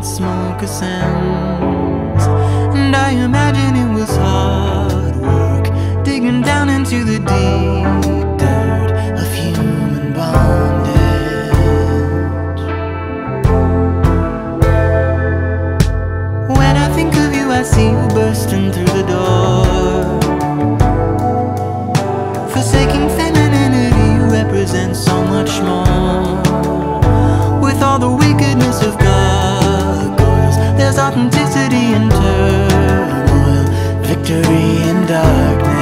that smoke ascends. And I imagine it was hard work digging down into the deep dirt of human bondage. When I think of you, I see you. toxicity and turmoil, victory in darkness.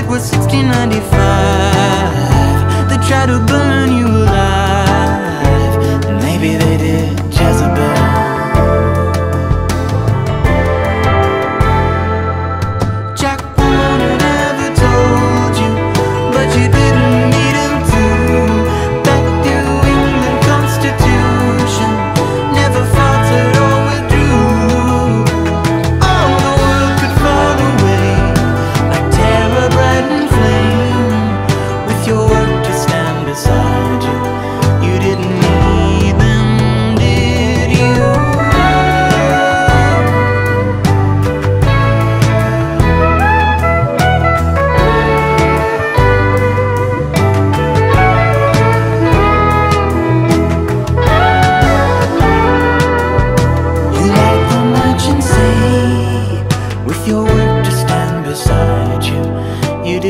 it was 1695 They tried to burn you alive. Maybe they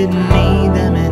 didn't need them